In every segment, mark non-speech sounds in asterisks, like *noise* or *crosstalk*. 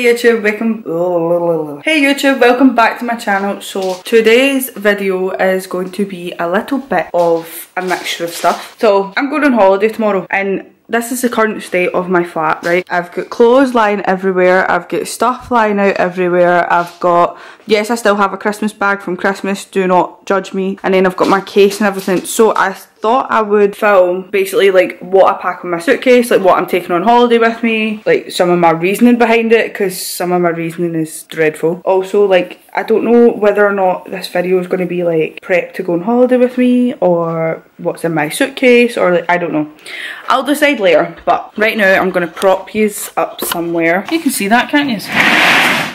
Hey YouTube, welcome *laughs* Hey YouTube, welcome back to my channel. So today's video is going to be a little bit of a mixture of stuff. So I'm going on holiday tomorrow and this is the current state of my flat, right? I've got clothes lying everywhere, I've got stuff lying out everywhere, I've got, yes I still have a Christmas bag from Christmas, do not judge me, and then I've got my case and everything, so I thought I would film basically like what I pack in my suitcase, like what I'm taking on holiday with me, like some of my reasoning behind it, because some of my reasoning is dreadful. Also like I don't know whether or not this video is going to be like prep to go on holiday with me or what's in my suitcase or like I don't know. I'll decide later but right now I'm going to prop yous up somewhere. You can see that can't you?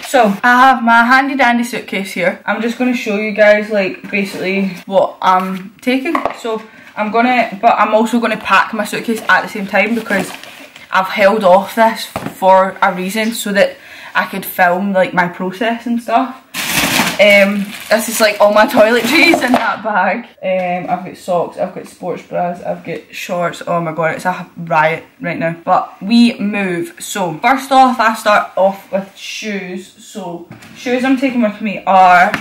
So I have my handy dandy suitcase here. I'm just going to show you guys like basically what I'm taking. So I'm gonna, but I'm also gonna pack my suitcase at the same time because I've held off this for a reason so that I could film like my process and stuff. Um, this is like all my *laughs* toiletries in that bag. Um, I've got socks, I've got sports bras, I've got shorts. Oh my god, it's a riot right now. But we move. So first off, I start off with shoes. So shoes I'm taking with me are,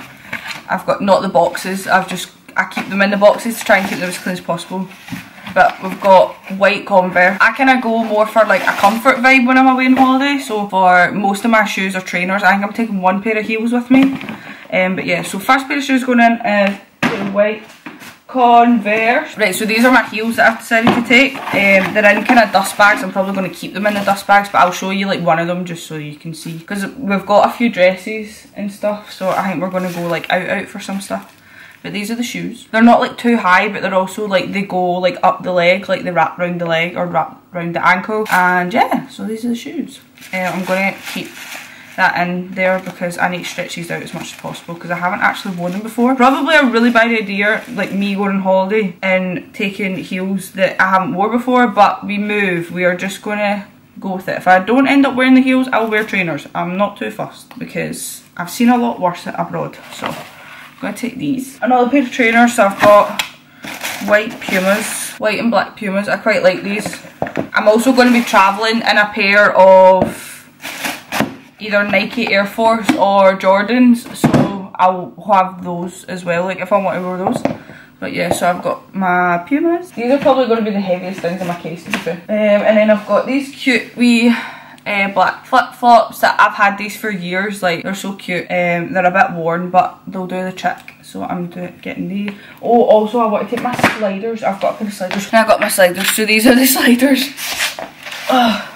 I've got not the boxes, I've just I keep them in the boxes to try and keep them as clean as possible. But we've got white Converse. I kind of go more for like a comfort vibe when I'm away on holiday. So for most of my shoes are trainers. I think I'm taking one pair of heels with me. Um, but yeah, so first pair of shoes going in is white Converse. Right, so these are my heels that I've decided to take. Um, they're in kind of dust bags. I'm probably going to keep them in the dust bags, but I'll show you like one of them just so you can see. Because we've got a few dresses and stuff, so I think we're going to go like out out for some stuff. But these are the shoes. They're not like too high, but they're also like, they go like up the leg, like they wrap around the leg or wrap around the ankle. And yeah, so these are the shoes. Uh, I'm to keep that in there because I need to stretch these out as much as possible because I haven't actually worn them before. Probably a really bad idea, like me going on holiday and taking heels that I haven't worn before, but we move. We are just going to go with it. If I don't end up wearing the heels, I'll wear trainers. I'm not too fussed because I've seen a lot worse abroad, so gonna take these. Another pair of trainers, so I've got white Pumas, white and black Pumas. I quite like these. I'm also going to be travelling in a pair of either Nike Air Force or Jordans, so I'll have those as well, like if I want to wear those. But yeah, so I've got my Pumas. These are probably going to be the heaviest things in my case, to Um, and then I've got these cute wee uh, black flip-flops that I've had these for years like they're so cute. Um, they're a bit worn but they'll do the trick so I'm getting these. Oh also I want to take my sliders. I've got of sliders. I got my sliders so these are the *laughs* sliders. Oh.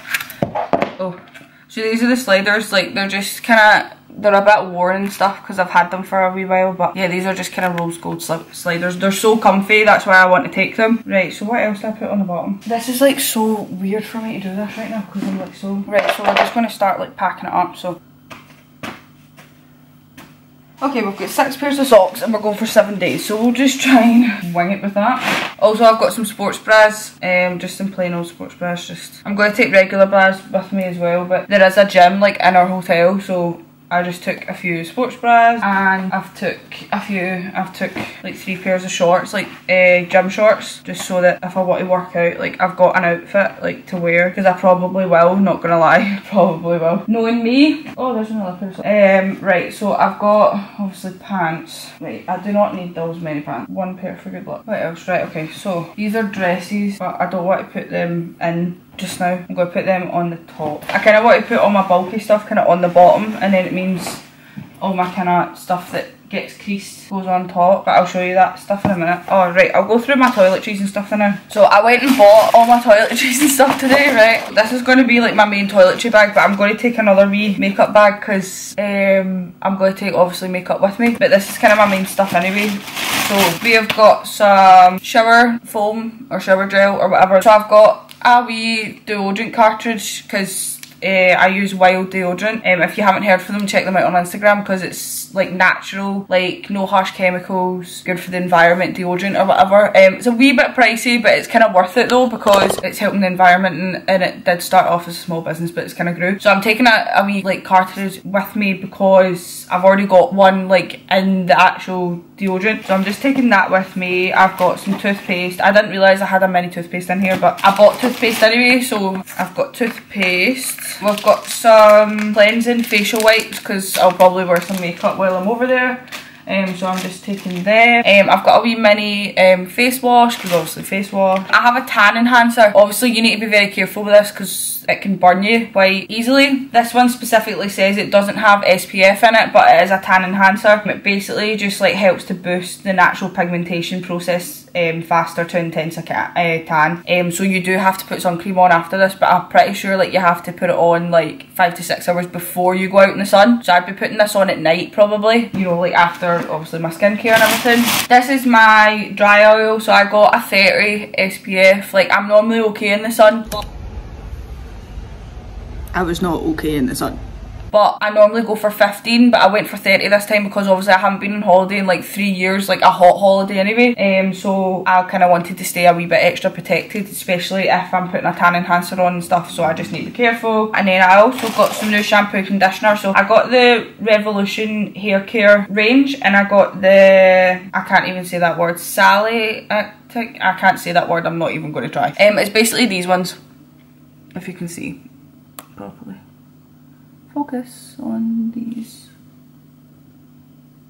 So these are the sliders like they're just kind of they're a bit worn and stuff because I've had them for a wee while but yeah these are just kind of rose gold sliders they're so comfy that's why I want to take them right so what else I put on the bottom this is like so weird for me to do this right now because I'm like so right so we're just going to start like packing it up so Okay, we've got six pairs of socks and we're going for seven days, so we'll just try and *laughs* wing it with that. Also, I've got some sports bras, um, just some plain old sports bras. Just I'm going to take regular bras with me as well, but there is a gym like in our hotel, so I just took a few sports bras and I've took a few, I've took like three pairs of shorts, like uh, gym shorts, just so that if I want to work out, like I've got an outfit like to wear, because I probably will, not gonna lie, *laughs* probably will. Knowing me, oh there's another person. Um, right, so I've got obviously pants, right, I do not need those many pants, one pair for good luck. What else, right, okay, so these are dresses, but I don't want to put them in just now. I'm going to put them on the top. I kind of want to put all my bulky stuff kind of on the bottom and then it means all my kind of stuff that gets creased goes on top but I'll show you that stuff in a minute. Oh right, I'll go through my toiletries and stuff now. So I went and bought all my toiletries *laughs* and stuff today, right? This is going to be like my main toiletry bag but I'm going to take another wee makeup bag because um, I'm going to take obviously makeup with me but this is kind of my main stuff anyway. So we have got some shower foam or shower gel or whatever. So I've got a wee deodorant cartridge? Because uh, I use Wild deodorant. Um, if you haven't heard from them, check them out on Instagram because it's like natural, like no harsh chemicals, good for the environment deodorant or whatever. Um, it's a wee bit pricey, but it's kind of worth it though because it's helping the environment and, and it did start off as a small business, but it's kind of grew. So I'm taking a, a wee like cartridge with me because I've already got one like in the actual deodorant. So I'm just taking that with me. I've got some toothpaste. I didn't realise I had a mini toothpaste in here, but I bought toothpaste anyway, so I've got toothpaste We've got some cleansing facial wipes because I'll probably wear some makeup while I'm over there. Um, so I'm just taking them. Um, I've got a wee mini um, face wash because obviously face wash. I have a tan enhancer. Obviously you need to be very careful with this because it can burn you quite easily. This one specifically says it doesn't have SPF in it but it is a tan enhancer. It basically just like helps to boost the natural pigmentation process um, faster to intense uh, tan. Um, so you do have to put sun cream on after this but I'm pretty sure like you have to put it on like 5 to 6 hours before you go out in the sun. So I'd be putting this on at night probably. You know like after obviously my skincare and everything. This is my dry oil so I got a 30 SPF. Like I'm normally okay in the sun. I was not okay in the sun. But I normally go for 15 but I went for 30 this time because obviously I haven't been on holiday in like three years, like a hot holiday anyway. Um, so I kind of wanted to stay a wee bit extra protected, especially if I'm putting a tan enhancer on and stuff. So I just need to be careful. And then I also got some new shampoo conditioner. So I got the Revolution Hair Care range and I got the, I can't even say that word, Sally, I can't say that word, I'm not even going to try. Um, it's basically these ones, if you can see properly. Focus on these.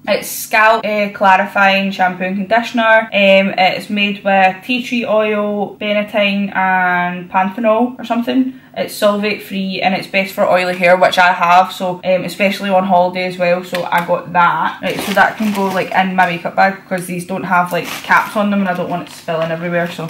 It's scalp uh, clarifying shampoo and conditioner. Um, it's made with tea tree oil, betaine and panthenol or something. It's sulphate free and it's best for oily hair which I have so um, especially on holiday as well so I got that. Right, so that can go like in my makeup bag because these don't have like caps on them and I don't want it spilling everywhere so.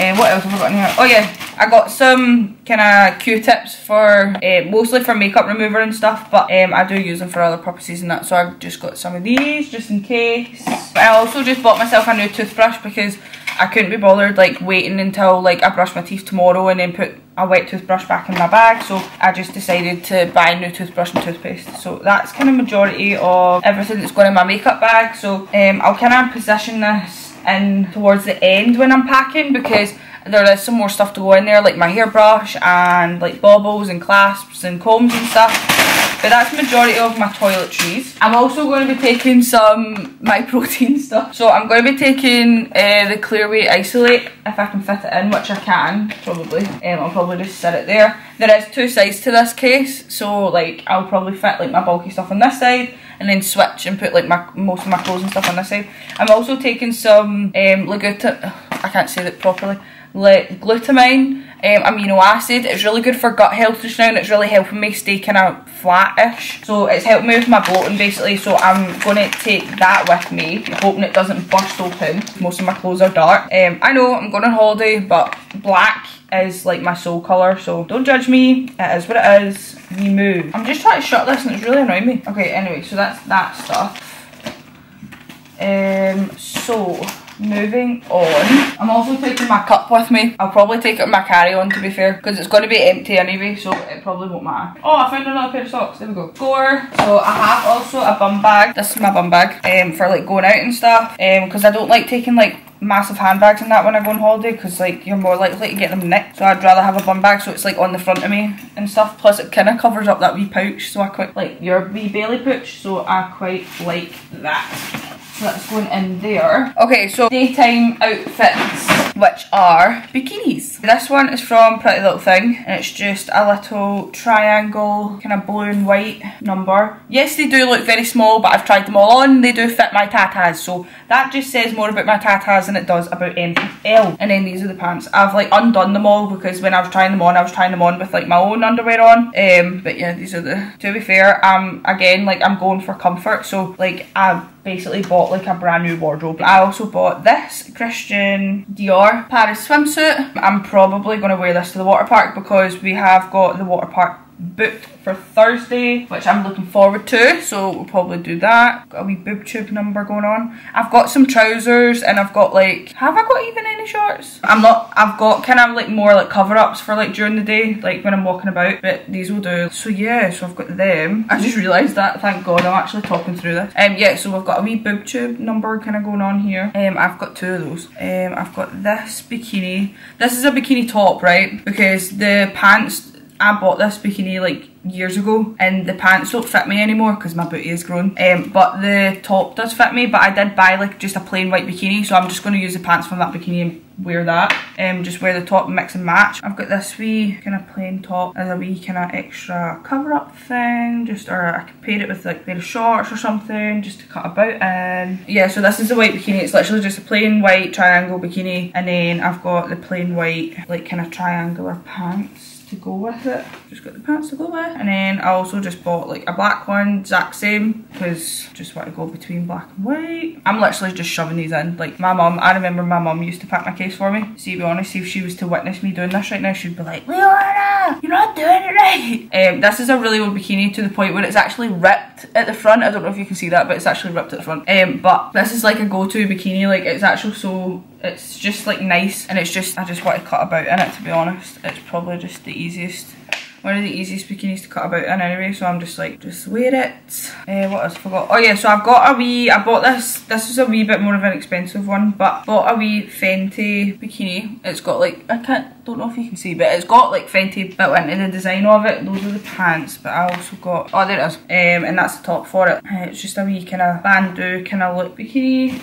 Um, what else have I got in here? Oh yeah, I got some kind of Q-tips for, uh, mostly for makeup remover and stuff, but um, I do use them for other purposes and that, so I've just got some of these, just in case. I also just bought myself a new toothbrush because I couldn't be bothered like waiting until like I brush my teeth tomorrow and then put a wet toothbrush back in my bag so I just decided to buy a new toothbrush and toothpaste so that's kind of majority of everything that's going in my makeup bag so um, I'll kind of position this in towards the end when I'm packing because there is some more stuff to go in there like my hairbrush and like baubles and clasps and combs and stuff but that's majority of my toiletries. I'm also going to be taking some *laughs* my protein stuff. So I'm going to be taking uh, the Clear Whey Isolate if I can fit it in, which I can probably. Um, I'll probably just set it there. There is two sides to this case, so like I'll probably fit like my bulky stuff on this side and then switch and put like my most of my clothes and stuff on this side. I'm also taking some um, Leguta, I can't say that properly glutamine um, amino acid. It's really good for gut health just now and it's really helping me stay kind of flat-ish. So it's helping me with my bloating basically so I'm going to take that with me hoping it doesn't burst open. Most of my clothes are dark. Um, I know I'm going on holiday but black is like my soul colour so don't judge me. It is what it is. We move. I'm just trying to shut this and it's really annoying me. Okay anyway so that's that stuff. Um, so moving on. I'm also taking my cup with me. I'll probably take it in my carry-on to be fair because it's going to be empty anyway so it probably won't matter. Oh I found another pair of socks. There we go. Score. So I have also a bum bag. This is my bum bag um, for like going out and stuff because um, I don't like taking like massive handbags and that when I go on holiday because like you're more likely to get them nicked so I'd rather have a bum bag so it's like on the front of me and stuff. Plus it kind of covers up that wee pouch so I quite like your wee belly pouch so I quite like that so that's going in there. Okay, so daytime outfits, which are bikinis. This one is from Pretty Little Thing, and it's just a little triangle, kind of blue and white number. Yes, they do look very small, but I've tried them all on. They do fit my tatas, so that just says more about my tatas than it does about ML. And then these are the pants. I've like undone them all because when I was trying them on, I was trying them on with like my own underwear on. Um, but yeah, these are the, to be fair, um, again, like I'm going for comfort, so like I basically bought like a brand new wardrobe. I also bought this Christian Dior Paris swimsuit. I'm probably going to wear this to the water park because we have got the water park booked for Thursday, which I'm looking forward to. So we'll probably do that. Got a wee boob tube number going on. I've got some trousers and I've got like, have I got even any shorts? I'm not, I've got kind of like more like cover-ups for like during the day, like when I'm walking about, but these will do. So yeah, so I've got them. I just realised that, thank God, I'm actually talking through this. Um, yeah, so I've got a wee boob tube number kind of going on here. Um, I've got two of those. Um, I've got this bikini. This is a bikini top, right? Because the pants I bought this bikini like years ago and the pants don't fit me anymore because my booty is grown um, but the top does fit me but I did buy like just a plain white bikini so I'm just going to use the pants from that bikini and wear that. Um, just wear the top mix and match. I've got this wee kind of plain top as a wee kind of extra cover up thing. Just or I could pair it with like a pair of shorts or something just to cut about in. Yeah, so this is the white bikini. It's literally just a plain white triangle bikini and then I've got the plain white like kind of triangular pants to go with it. Just got the pants to go with. And then I also just bought like a black one, exact same, because just want to go between black and white. I'm literally just shoving these in. Like my mum, I remember my mum used to pack my case for me. See, to be honest, if she was to witness me doing this right now, she'd be like, Leona, you're not doing it right. Um, this is a really old bikini to the point where it's actually ripped at the front. I don't know if you can see that, but it's actually ripped at the front. Um, but this is like a go-to bikini. Like it's actually so it's just like nice and it's just I just want to cut about in it to be honest it's probably just the easiest one of the easiest bikinis to cut about in anyway so I'm just like just wear it. Uh, what else I forgot oh yeah so I've got a wee I bought this this is a wee bit more of an expensive one but bought a wee Fenty bikini. It's got like I can't don't know if you can see but it's got like Fenty built into the design of it. Those are the pants but I also got oh there it is. Um, and that's the top for it. Uh, it's just a wee kind of bandeau kind of look bikini.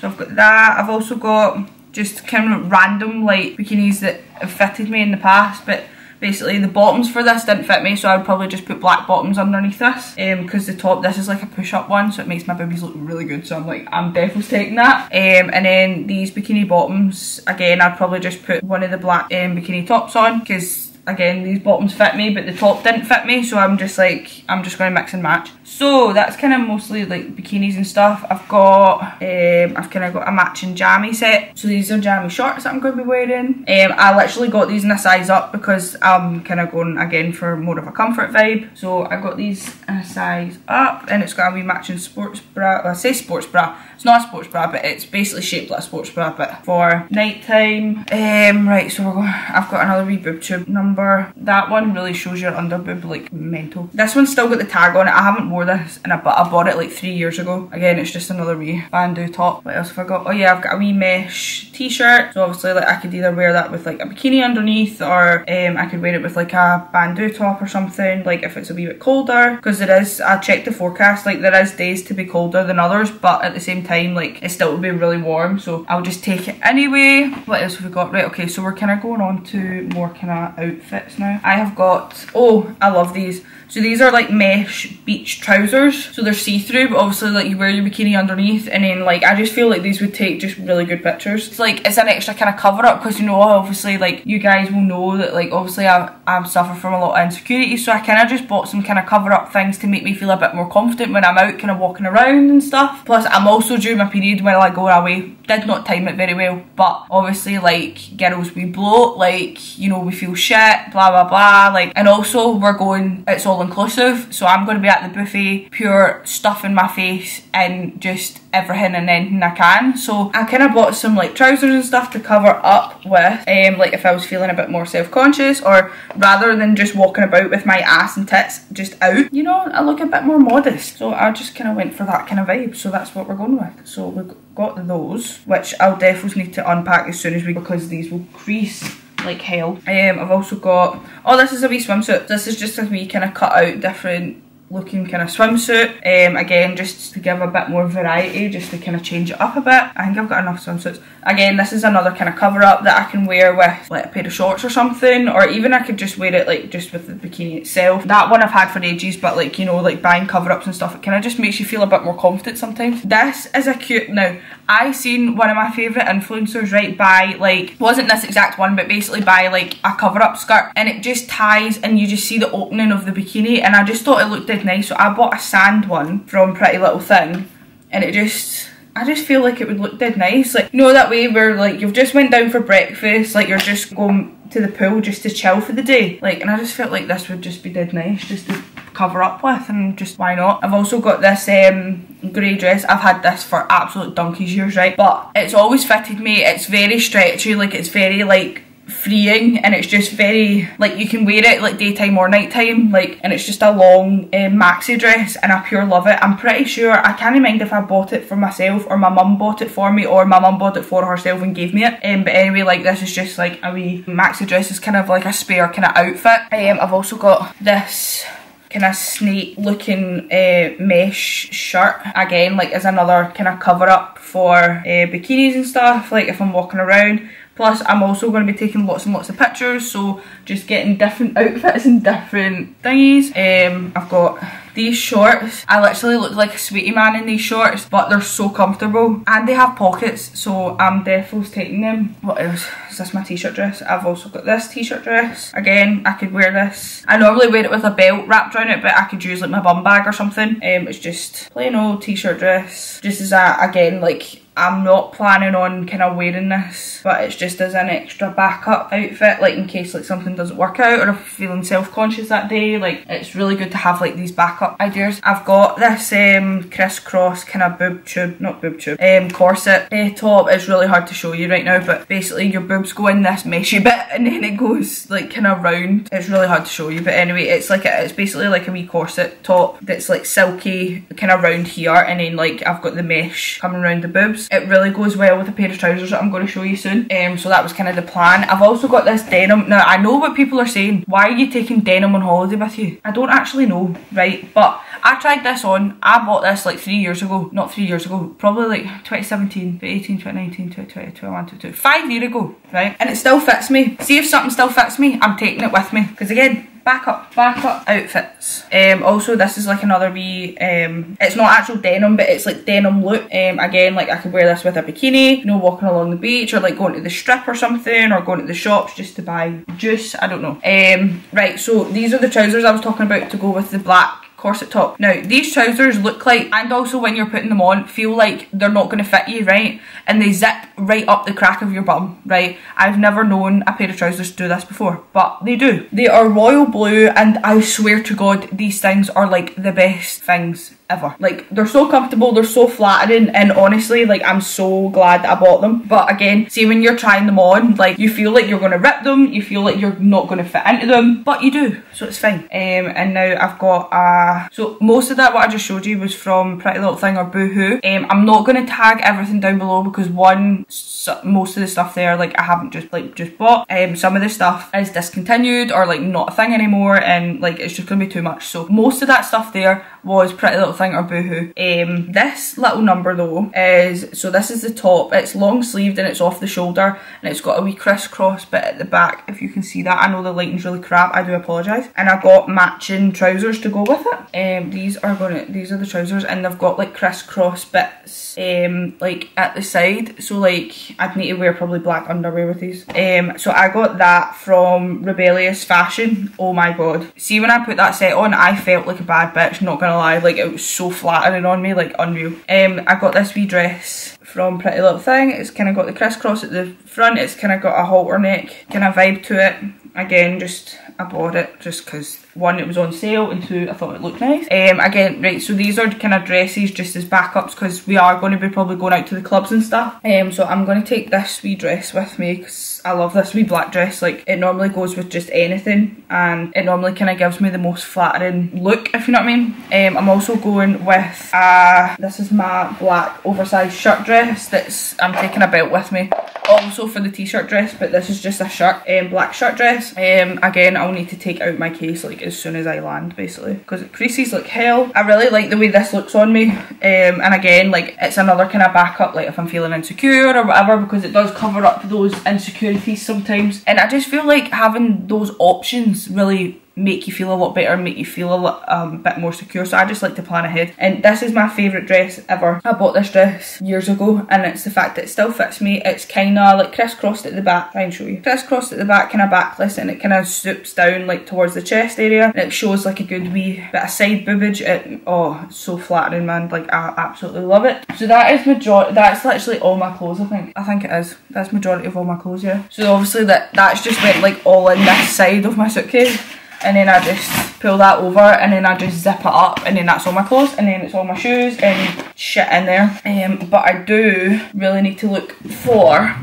So I've got that. I've also got just kind of random like bikinis that have fitted me in the past but basically the bottoms for this didn't fit me so I would probably just put black bottoms underneath this because um, the top this is like a push-up one so it makes my boobies look really good so I'm like I'm definitely taking that. Um, and then these bikini bottoms again I'd probably just put one of the black um, bikini tops on because again these bottoms fit me but the top didn't fit me so I'm just like I'm just going to mix and match. So that's kind of mostly like bikinis and stuff. I've got um, I've kind of got a matching jammy set. So these are jammy shorts that I'm going to be wearing. Um, I literally got these in a size up because I'm kind of going again for more of a comfort vibe. So I got these in a size up and it's got a wee matching sports bra well, I say sports bra. It's not a sports bra but it's basically shaped like a sports bra but for nighttime. um, right so I've got another wee boob tube. Number number. That one really shows your underboob like mental. This one's still got the tag on it. I haven't wore this and I, I bought it like three years ago. Again, it's just another wee bandeau top. What else have I got? Oh yeah, I've got a wee mesh t-shirt. So obviously like I could either wear that with like a bikini underneath or um, I could wear it with like a bandeau top or something. Like if it's a wee bit colder. Because there is, I checked the forecast, like there is days to be colder than others. But at the same time, like it still would be really warm. So I'll just take it anyway. What else have we got? Right, okay, so we're kind of going on to more kind of outfits now. I have got, oh, I love these. So these are like mesh beach trousers. So they're see-through, but obviously like you wear your bikini underneath and then like I just feel like these would take just really good pictures. It's like it's an extra kind of cover up because you know obviously like you guys will know that like obviously I, I'm suffer from a lot of insecurity so I kind of just bought some kind of cover up things to make me feel a bit more confident when I'm out kind of walking around and stuff. Plus I'm also during my period when I go away did not time it very well but obviously like girls we bloat like you know we feel shit blah blah blah like and also we're going it's all inclusive so I'm going to be at the buffet pure stuff in my face and just everything and anything I can. So I kind of bought some like trousers and stuff to cover up with um like if I was feeling a bit more self-conscious or rather than just walking about with my ass and tits just out you know I look a bit more modest. So I just kind of went for that kind of vibe. So that's what we're going with. So we've got those which I'll definitely need to unpack as soon as we because these will crease like hell. Um, I've also got, oh this is a wee swimsuit. This is just wee kind of cut out different looking kind of swimsuit. Um, again, just to give a bit more variety, just to kind of change it up a bit. I think I've got enough swimsuits. Again, this is another kind of cover up that I can wear with like a pair of shorts or something, or even I could just wear it like just with the bikini itself. That one I've had for ages, but like, you know, like buying cover ups and stuff, it kind of just makes you feel a bit more confident sometimes. This is a cute, now, I seen one of my favourite influencers, right, by like, wasn't this exact one, but basically by like a cover up skirt and it just ties and you just see the opening of the bikini and I just thought it looked nice. So I bought a sand one from Pretty Little Thing and it just, I just feel like it would look dead nice. Like, you know that way where like you've just went down for breakfast, like you're just going to the pool just to chill for the day. Like, and I just felt like this would just be dead nice just to cover up with and just why not. I've also got this um, grey dress. I've had this for absolute donkey's years, right? But it's always fitted me. It's very stretchy, like it's very like freeing and it's just very like you can wear it like daytime or nighttime like and it's just a long um, maxi dress and I pure love it. I'm pretty sure I can't mind if I bought it for myself or my mum bought it for me or my mum bought it for herself and gave me it. Um, but anyway like this is just like a wee maxi dress. Is kind of like a spare kind of outfit. Um, I've also got this kind of snake looking uh, mesh shirt. Again like as another kind of cover up for uh, bikinis and stuff like if I'm walking around Plus, I'm also going to be taking lots and lots of pictures, so just getting different outfits and different thingies. Um, I've got these shorts. I literally look like a sweetie man in these shorts, but they're so comfortable. And they have pockets, so I'm definitely taking them. What else? Is this my t-shirt dress? I've also got this t-shirt dress. Again, I could wear this. I normally wear it with a belt wrapped around it, but I could use like my bum bag or something. Um, it's just plain old t-shirt dress. Just as a, again, like I'm not planning on kind of wearing this, but it's just as an extra backup outfit, like in case like something doesn't work out or I'm feeling self-conscious that day. Like it's really good to have like these backup ideas. I've got this um, crisscross kind of boob tube, not boob tube, um, corset uh, top. It's really hard to show you right now, but basically your boobs go in this meshy bit *laughs* and then it goes like kind of round. It's really hard to show you, but anyway, it's like a, it's basically like a wee corset top that's like silky, kind of round here, and then like I've got the mesh coming around the boobs. It really goes well with a pair of trousers that I'm going to show you soon. Um, so that was kind of the plan. I've also got this denim. Now, I know what people are saying. Why are you taking denim on holiday with you? I don't actually know, right? But I tried this on. I bought this like three years ago. Not three years ago. Probably like 2017, 2018, 2019, 2020, 2021, 2022. Five years ago, right? And it still fits me. See if something still fits me, I'm taking it with me. Because again, backup backup outfits. Um also this is like another wee um it's not actual denim but it's like denim look. Um again like i could wear this with a bikini you know walking along the beach or like going to the strip or something or going to the shops just to buy juice i don't know. Um right so these are the trousers i was talking about to go with the black corset top. Now, these trousers look like, and also when you're putting them on, feel like they're not going to fit you, right? And they zip right up the crack of your bum, right? I've never known a pair of trousers do this before, but they do. They are royal blue, and I swear to God, these things are like the best things ever. Like they're so comfortable, they're so flattering and honestly like I'm so glad that I bought them. But again, see when you're trying them on, like you feel like you're gonna rip them, you feel like you're not gonna fit into them, but you do, so it's fine. Um, and now I've got uh so most of that what I just showed you was from Pretty Little Thing or Boohoo. Um, I'm not gonna tag everything down below because one, so, most of the stuff there like I haven't just like just bought. Um, some of the stuff is discontinued or like not a thing anymore and like it's just gonna be too much. So most of that stuff there was Pretty Little Thing or Boohoo. Um, this little number though is, so this is the top, it's long sleeved and it's off the shoulder and it's got a wee crisscross bit at the back if you can see that. I know the lighting's really crap, I do apologise. And I got matching trousers to go with it. Um, these are gonna, these are the trousers and they've got like crisscross bits um, like at the side. So like I'd need to wear probably black underwear with these. Um, so I got that from Rebellious Fashion. Oh my god. See when I put that set on I felt like a bad bitch, not gonna gonna lie, like it was so flattering on me, like unreal. Um, I got this wee dress from Pretty Little Thing. It's kind of got the crisscross at the front. It's kind of got a halter neck kind of vibe to it. Again, just I bought it just because one it was on sale and two I thought it looked nice. Um, again, right, so these are kind of dresses just as backups because we are going to be probably going out to the clubs and stuff. Um, so I'm going to take this wee dress with me because I love this wee black dress. Like it normally goes with just anything and it normally kind of gives me the most flattering look if you know what I mean. Um, I'm also going with, uh, this is my black oversized shirt dress that's, I'm taking a belt with me. Also for the t-shirt dress but this is just a shirt um, black shirt dress. Um again i'll need to take out my case like as soon as i land basically because it creases like hell. I really like the way this looks on me um and again like it's another kind of backup like if i'm feeling insecure or whatever because it does cover up those insecurities sometimes. And i just feel like having those options really make you feel a lot better, make you feel a lot, um, bit more secure. So I just like to plan ahead. And this is my favourite dress ever. I bought this dress years ago and it's the fact that it still fits me. It's kind of like crisscrossed at the back. Try and show you. Crisscrossed at the back, kind of backless and it kind of swoops down like towards the chest area. And it shows like a good wee bit of side boobage. It, oh, so flattering man. Like I absolutely love it. So that is majority, that's literally all my clothes I think. I think it is. That's majority of all my clothes, yeah. So obviously that that's just went like all in this side of my suitcase and then I just pull that over and then I just zip it up and then that's all my clothes and then it's all my shoes and shit in there. Um, but I do really need to look for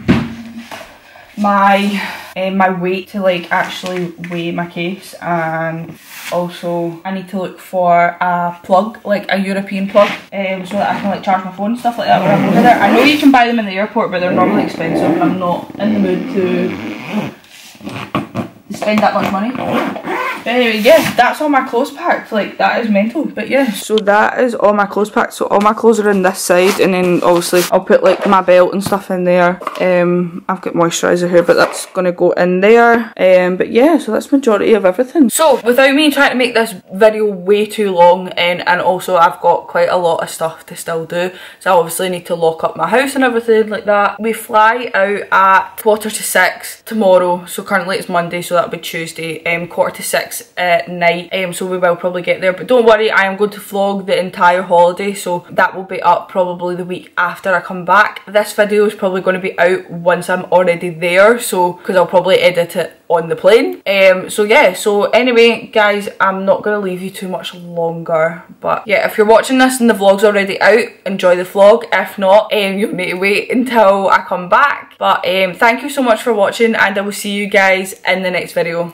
my um, my weight to like actually weigh my case and also I need to look for a plug like a European plug um, so that I can like charge my phone and stuff like that when I'm over there. I know you can buy them in the airport but they're normally expensive and I'm not in the mood to spend that much money. Anyway, yeah, that's all my clothes packed. Like, that is mental. But yeah. So that is all my clothes packed. So all my clothes are in this side. And then obviously I'll put like my belt and stuff in there. Um, I've got moisturiser here, but that's going to go in there. Um, but yeah, so that's majority of everything. So without me trying to make this video way too long and, and also I've got quite a lot of stuff to still do. So I obviously need to lock up my house and everything like that. We fly out at quarter to six tomorrow. So currently it's Monday, so that'll be Tuesday. Um, quarter to six at night. Um, so we will probably get there. But don't worry, I am going to vlog the entire holiday. So that will be up probably the week after I come back. This video is probably going to be out once I'm already there. So because I'll probably edit it on the plane. Um, so yeah, so anyway, guys, I'm not going to leave you too much longer. But yeah, if you're watching this and the vlog's already out, enjoy the vlog. If not, um, you'll need to wait until I come back. But um, thank you so much for watching and I will see you guys in the next video.